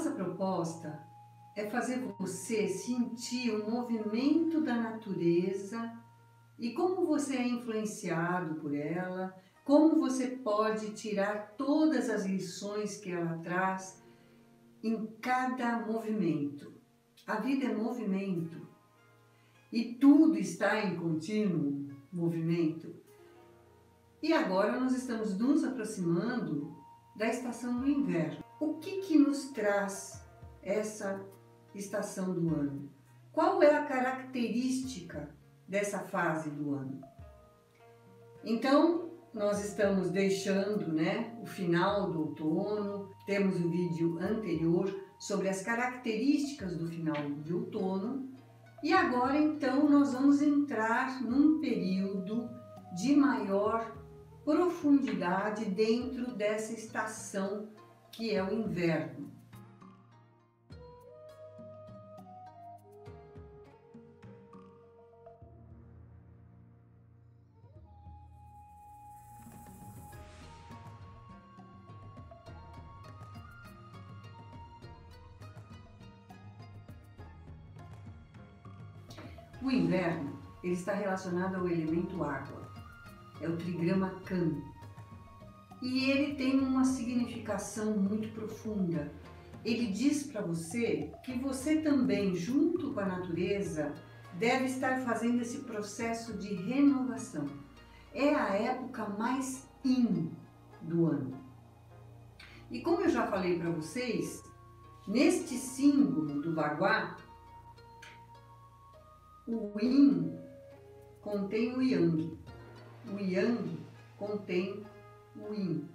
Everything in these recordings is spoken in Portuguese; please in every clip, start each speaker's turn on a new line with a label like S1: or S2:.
S1: Nossa proposta é fazer você sentir o movimento da natureza e como você é influenciado por ela, como você pode tirar todas as lições que ela traz em cada movimento. A vida é movimento e tudo está em contínuo movimento. E agora nós estamos nos aproximando da estação do inverno. O que, que nos traz essa estação do ano? Qual é a característica dessa fase do ano? Então, nós estamos deixando né, o final do outono, temos o um vídeo anterior sobre as características do final de outono e agora então nós vamos entrar num período de maior profundidade dentro dessa estação que é o inverno. O inverno ele está relacionado ao elemento água, é o trigrama Kan. E ele tem uma significação muito profunda. Ele diz para você que você também, junto com a natureza, deve estar fazendo esse processo de renovação. É a época mais in do ano. E como eu já falei para vocês, neste símbolo do baguá, o yin contém o yang, o yang contém yin.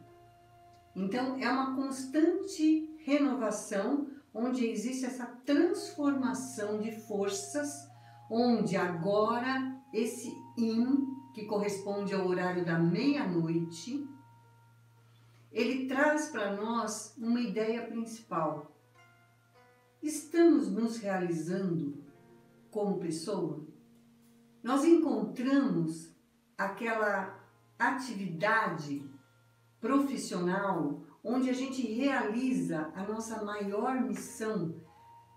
S1: Então é uma constante renovação onde existe essa transformação de forças, onde agora esse yin, que corresponde ao horário da meia-noite, ele traz para nós uma ideia principal. Estamos nos realizando como pessoa, nós encontramos aquela atividade profissional onde a gente realiza a nossa maior missão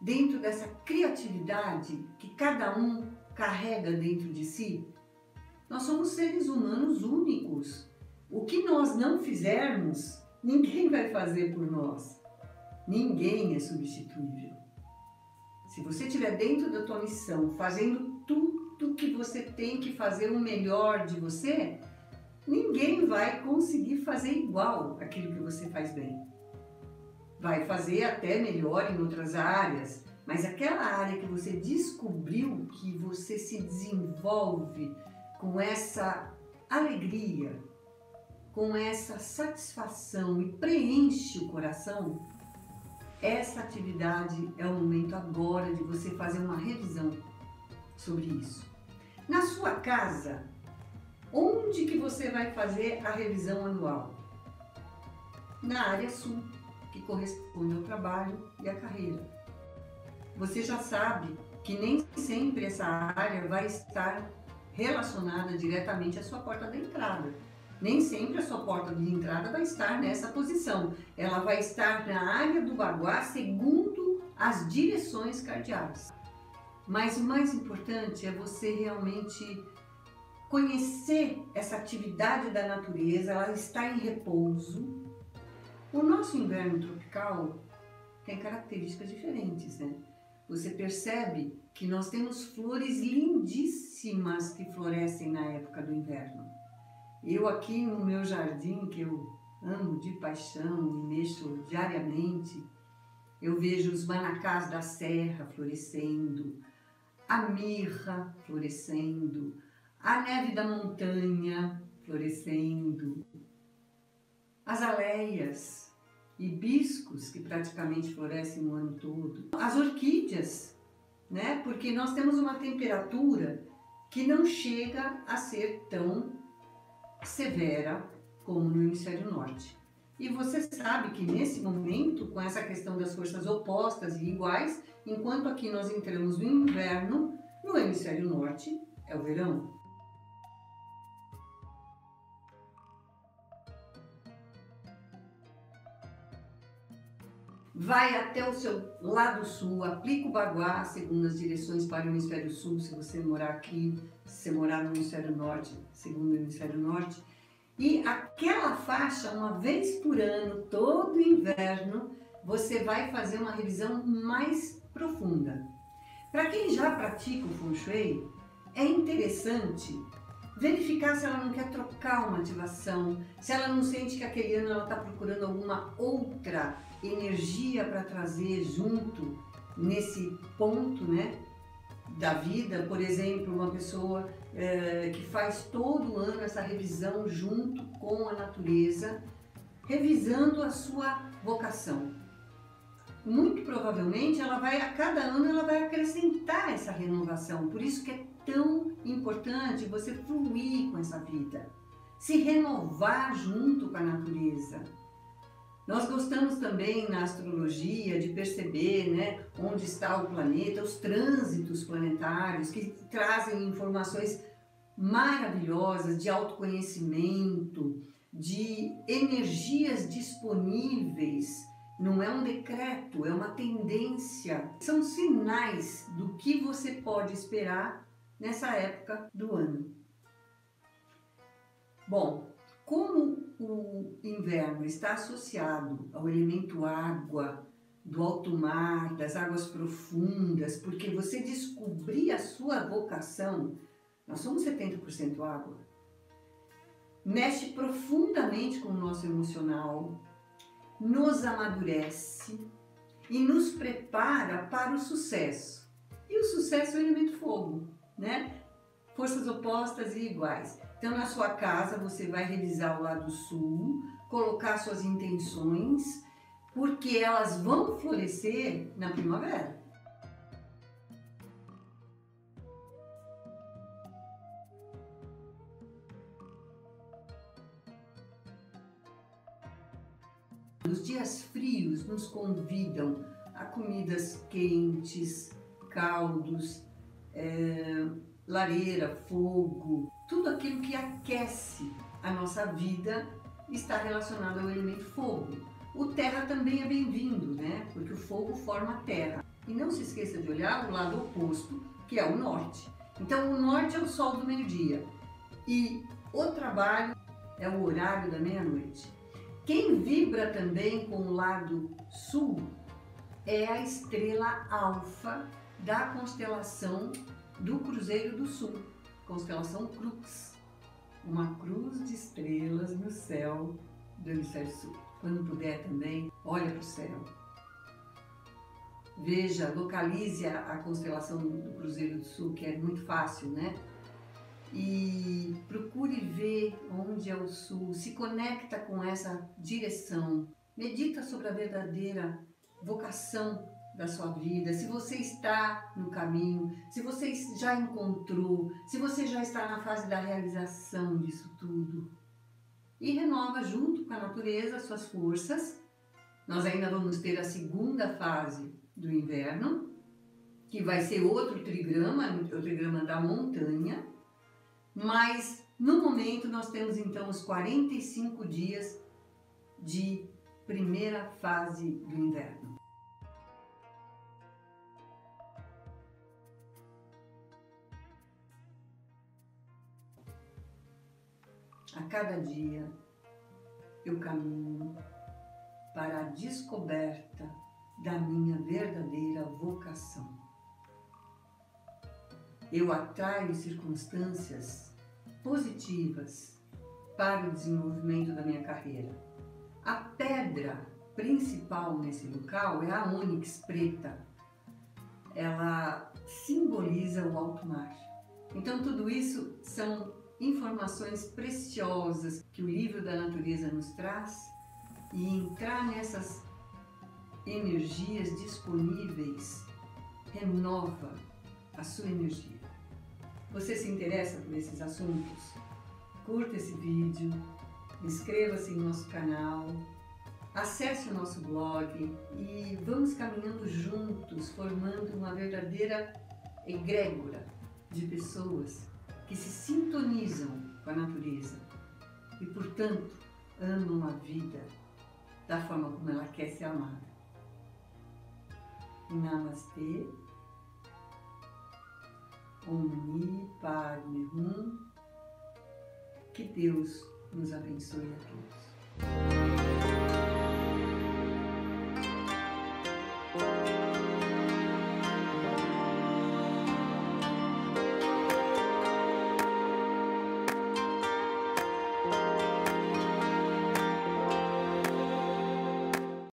S1: dentro dessa criatividade que cada um carrega dentro de si. Nós somos seres humanos únicos. O que nós não fizermos, ninguém vai fazer por nós. Ninguém é substituível. Se você estiver dentro da tua missão, fazendo tudo que você tem que fazer o melhor de você, ninguém vai conseguir fazer igual aquilo que você faz bem. Vai fazer até melhor em outras áreas, mas aquela área que você descobriu que você se desenvolve com essa alegria, com essa satisfação e preenche o coração, essa atividade é o momento agora de você fazer uma revisão sobre isso. Na sua casa, onde que você vai fazer a revisão anual? Na área sul, que corresponde ao trabalho e à carreira. Você já sabe que nem sempre essa área vai estar relacionada diretamente à sua porta de entrada nem sempre a sua porta de entrada vai estar nessa posição. Ela vai estar na área do baguá segundo as direções cardeais. Mas o mais importante é você realmente conhecer essa atividade da natureza, ela está em repouso. O nosso inverno tropical tem características diferentes, né? Você percebe que nós temos flores lindíssimas que florescem na época do inverno. Eu aqui no meu jardim, que eu amo de paixão e mexo diariamente, eu vejo os manacás da serra florescendo, a mirra florescendo, a neve da montanha florescendo, as aleias, hibiscos que praticamente florescem o ano todo, as orquídeas, né? Porque nós temos uma temperatura que não chega a ser tão severa como no hemisfério norte. E você sabe que nesse momento, com essa questão das forças opostas e iguais, enquanto aqui nós entramos no inverno, no hemisfério norte é o verão. Vai até o seu lado sul, aplica o baguá segundo as direções para o hemisfério sul, se você morar aqui, se você morar no hemisfério norte, segundo o hemisfério norte. E aquela faixa, uma vez por ano, todo inverno, você vai fazer uma revisão mais profunda. Para quem já pratica o Feng Shui, é interessante verificar se ela não quer trocar uma ativação, se ela não sente que aquele ano ela está procurando alguma outra energia para trazer junto nesse ponto, né? Da vida, por exemplo, uma pessoa é, que faz todo ano essa revisão junto com a natureza, revisando a sua vocação. Muito provavelmente ela vai, a cada ano, ela vai acrescentar essa renovação. Por isso que é tão importante você fluir com essa vida, se renovar junto com a natureza. Nós gostamos também na astrologia de perceber né, onde está o planeta, os trânsitos planetários que trazem informações maravilhosas de autoconhecimento, de energias disponíveis. Não é um decreto, é uma tendência. São sinais do que você pode esperar nessa época do ano. Bom, como o inverno está associado ao elemento água, do alto mar, das águas profundas, porque você descobrir a sua vocação, nós somos 70% água, mexe profundamente com o nosso emocional, nos amadurece e nos prepara para o sucesso. E o sucesso é o elemento fogo, né? Forças opostas e iguais. Então, na sua casa, você vai revisar o lado sul, colocar suas intenções, porque elas vão florescer na primavera. Os dias frios nos convidam a comidas quentes, caldos, é, lareira, fogo, tudo aquilo que aquece a nossa vida está relacionado ao elemento fogo. O terra também é bem-vindo, né? Porque o fogo forma terra. E não se esqueça de olhar o lado oposto, que é o norte. Então, o norte é o sol do meio-dia e o trabalho é o horário da meia-noite. Quem vibra também com o lado sul é a estrela alfa da constelação do Cruzeiro do Sul, constelação Crux, uma cruz de estrelas no céu do hemisfério sul. Quando puder também, olha para o céu. Veja, localize a, constelação do Cruzeiro do Sul, que é muito fácil, né? E onde é o sul, se conecta com essa direção, medita sobre a verdadeira vocação da sua vida, se você está no caminho, se você já encontrou, se você já está na fase da realização disso tudo. E renova junto com a natureza suas forças. Nós ainda vamos ter a segunda fase do inverno, que vai ser outro trigrama, o trigrama da montanha, mas no momento nós temos então os 45 dias de primeira fase do inverno. A cada dia eu caminho para a descoberta da minha verdadeira vocação. Eu atraio circunstâncias positivas para o desenvolvimento da minha carreira. A pedra principal nesse local é a ônix preta. Ela simboliza o alto mar. Então tudo isso são informações preciosas que o livro da natureza nos traz e entrar nessas energias disponíveis renova a sua energia. Você se interessa por esses assuntos? Curta esse vídeo, inscreva-se em nosso canal, acesse o nosso blog e vamos caminhando juntos, formando uma verdadeira egrégora de pessoas que se sintonizam com a natureza e, portanto, amam a vida da forma como ela quer ser amada. Namastê. Om Padme Hum. Que Deus nos abençoe a todos.